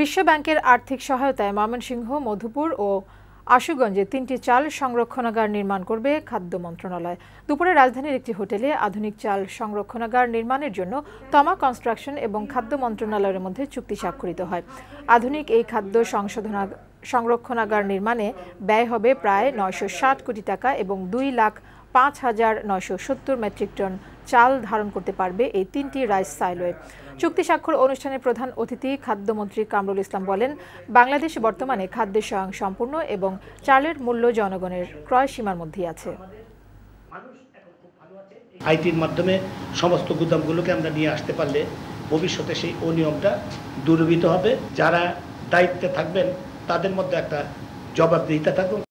বিশ্ব ব্যাংকের আর্থিক সহায়তায় ময়মনসিংহ, মধুপুর ও আশুগঞ্জে তিনটি চাল সংরক্ষণাগার নির্মাণ করবে খাদ্য মন্ত্রণালয়। দুপুরে রাজধানীর একটি হোটেলে আধুনিক চাল সংরক্ষণাগার নির্মাণের জন্য তমা কনস্ট্রাকশন এবং খাদ্য মন্ত্রণালয়ের মধ্যে চুক্তি স্বাক্ষরিত হয়। আধুনিক এই খাদ্য সংশোধনা সংরক্ষণাগার নির্মাণে ব্যয় হবে প্রায় নয়শো ষাট কোটি টাকা এবং দুই লাখ পাঁচ হাজার নয়শো সত্তর মেট্রিক টন চাল ধারণ করতে পারবে এই তিনটি রাইস সাইলোয়ে। চুক্তি স্বাক্ষর অনুষ্ঠানে প্রধান অতিথি খাদ্যমন্ত্রী কামরুল ইসলাম বলেন, বাংলাদেশ বর্তমানে খাদ্যের স্বয়ং সম্পূর্ণ এবং চালের মূল্য জনগণের ক্রয় সীমার মধ্যেই আছে। আইটির মাধ্যমে সমস্ত গুদামগুলোকে আমরা নিয়ে আসতে পারলে ভবিষ্যতে সেই অনিয়মটা দূরীভূত হবে। যারা দায়িত্বে থাকবেন, তাদের মধ্যে একটা জবাবদিহিতা থাকবে